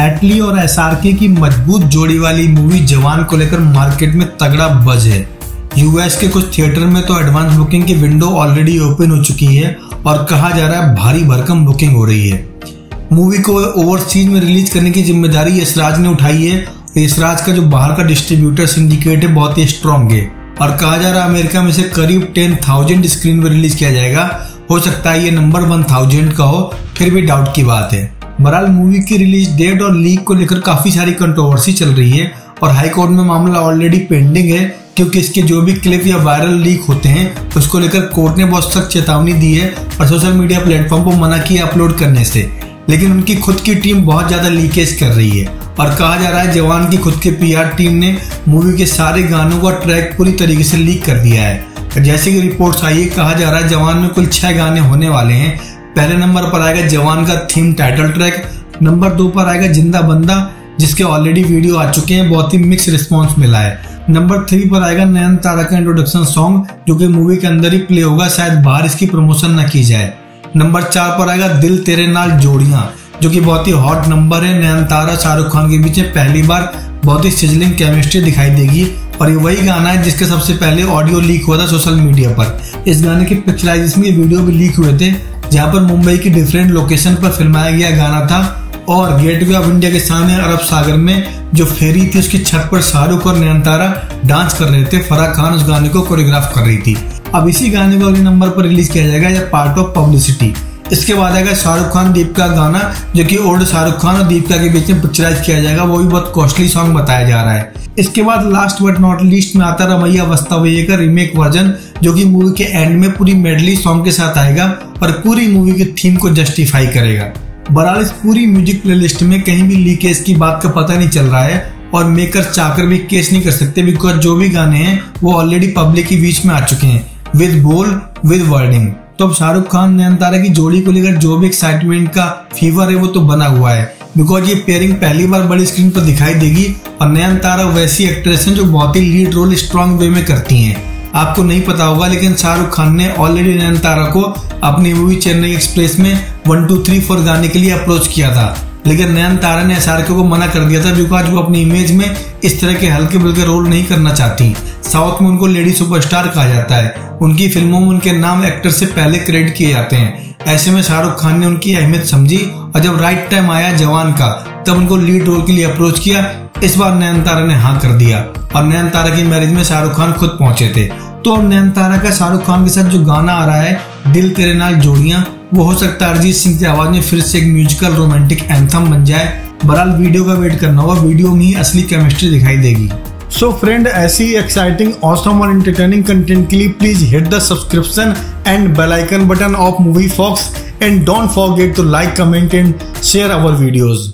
एटली और एस की मज़बूत जोड़ी वाली मूवी जवान को लेकर मार्केट में तगड़ा बज है। यूएस के कुछ थिएटर में तो एडवांस बुकिंग की विंडो ऑलरेडी ओपन हो चुकी है और कहा जा रहा है भारी भरकम बुकिंग हो रही है। मूवी को ओवरसीज में रिलीज़ करने की ज़िम्मेदारी यशराज ने उठाई है। यशराज का जो बाहर का डिस्ट्रीब्यूटर सिंडिकेट है, बहुत ही स्ट्रॉन्ग है। और कहा जा रहा है अमेरिका में से करीब टेन थाउज़ेंड स्क्रीन में रिलीज़ किया जाएगा। हो सकता है ये नंबर वन थाउज़ेंड का हो, फिर भी डाउट की बात है। बहरहाल मूवी की रिलीज़ डेट और लीक को लेकर काफ़ी सारी कंट्रोवर्सी चल रही है और हाई कोर्ट में मामला ऑलरेडी पेंडिंग है, क्योंकि इसके जो भी क्लिप या वायरल लीक होते हैं, उसको लेकर कोर्ट ने बहुत सख्त चेतावनी दी है और सोशल मीडिया प्लेटफॉर्म को मना किया अपलोड करने से। लेकिन उनकी खुद की टीम बहुत ज़्यादा लीकेज कर रही है और कहा जा रहा है जवान की खुद की पीआर टीम ने मूवी के सारे गानों का ट्रैक पूरी तरीके से लीक कर दिया है। जैसे कि रिपोर्ट्स आई है, कहा जा रहा है जवान में कुल छह गाने होने वाले हैं पहले नंबर पर आएगा जवान का थीम टाइटल ट्रैक नंबर दो पर आएगा ज़िंदा बंदा, जिसके ऑलरेडी वीडियो आ चुके हैं, बहुत ही मिक्स रिस्पॉन्स मिला है। नंबर थ्री पर आएगा नयन तारा का इंट्रोडक्शन सॉन्ग जो कि मूवी के अंदर ही प्ले होगा, शायद बाहर इसकी प्रमोशन न की जाए। नंबर चार पर आएगा दिल तेरे नाल जोड़ियाँ, जो कि बहुत ही हॉट नंबर है। नयन तारा, शाहरुख खान के बीच में पहली बार बहुत ही सिजलिंग केमिस्ट्री दिखाई देगी। और ये वही गाना है जिसके सबसे पहले ऑडियो लीक हुआ था सोशल मीडिया पर। इस गाने के पिक्चराइजेशन के वीडियो भी लीक हुए थे। जहाँ पर मुंबई की डिफरेंट लोकेशन पर फिल्माया गया गाना था और गेटवे ऑफ़ इंडिया के सामने अरब सागर में जो फेरी थी, उसकी छत पर शाहरुख और नयनतारा डांस कर रहे थे। फराह खान उस गाने को कोरियोग्राफ कर रही थी। अब इसी गाने को अगले नंबर पर रिलीज़ किया जाएगा या पार्ट ऑफ़ पब्लिसिटी इसके बाद आएगा शाहरुख खान दीपिका गाना, जो कि ओल्ड शाहरुख खान और दीपिका के बीच में पिक्चराइज किया जाएगा। वो भी बहुत कॉस्टली सॉन्ग बताया जा रहा है। इसके बाद लास्ट बट नॉट लिस्ट में आता रमैया वस्तावैया का रीमेक वर्जन जो कि मूवी के एंड में पूरी मेडली सॉन्ग के साथ आएगा और पूरी मूवी के थीम को जस्टिफाई करेगा। बहरहाल इस पूरी म्यूज़िक प्लेलिस्ट में कहीं भी लीकेज की बात का पता नहीं चल रहा है और मेकर चाहकर भी केस नहीं कर सकते बिकॉज़ जो भी गाने हैं, वो ऑलरेडी पब्लिक के बीच में आ चुके हैं। विद बोल विद वर्डिंग तो अब शाहरुख खान नयन तारा की जोड़ी को लेकर जो भी एक्साइटमेंट का फीवर है, वो तो बना हुआ है। बिकॉज़ ये पेयरिंग पहली बार बड़ी स्क्रीन पर दिखाई देगी और नयन तारा वैसी एक्ट्रेस हैं जो बहुत ही लीड रोल स्ट्रॉन्ग वे में करती हैं। आपको नहीं पता होगा, लेकिन शाहरुख खान ने ऑलरेडी नयन तारा को अपनी मूवी चेन्नई एक्सप्रेस में वन टू थ्री फोर गाने के लिए अप्रोच किया था। लेकिन नयन तारा ने एस को मना कर दिया था बिकॉज़ वो अपनी इमेज में इस तरह के हल्के बुल्के रोल नहीं करना चाहती। साउथ में उनको लेडी सुपरस्टार कहा जाता है। उनकी फ़िल्मों में उनके नाम एक्टर से पहले क्रेडिट किए जाते हैं। ऐसे में शाहरुख खान ने उनकी अहमियत समझी और जब राइट टाइम आया जवान का, तब उनको लीड रोल के लिए अप्रोच किया। इस बार नयन तारा ने हाँ कर दिया। और नयन तारा की मैरिज में शाहरुख खान खुद पहुँचे थे। तो अब नयनतारा का शाहरुख खान के साथ जो गाना आ रहा है, दिल तेरे नाल जोड़ियाँ, वो हो सकता है अरिजीत सिंह की आवाज़ में फिर से एक म्यूजिकल रोमांटिक एंथम बन जाए। बहरहाल वीडियो का वेट करना होगा वीडियो में ही असली केमिस्ट्री दिखाई देगी। सो फ्रेंड ऐसी एक्साइटिंग ऑसम और एंटरटेनिंग कंटेंट के लिए please hit the subscription and bell icon button of Movie Fox and don't forget to like comment and share our videos